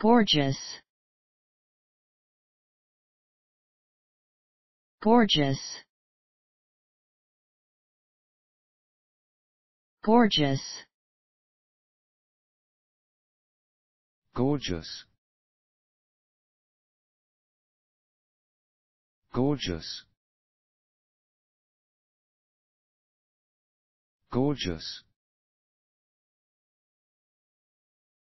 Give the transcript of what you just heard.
gorgeous. Gorgeous. Gorgeous. Gorgeous. Gorgeous. Gorgeous.